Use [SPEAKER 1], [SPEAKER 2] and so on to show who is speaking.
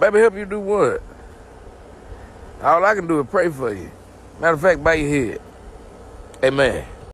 [SPEAKER 1] Baby, help you do what? All I can do is pray for you. Matter of fact, bow your head. Amen.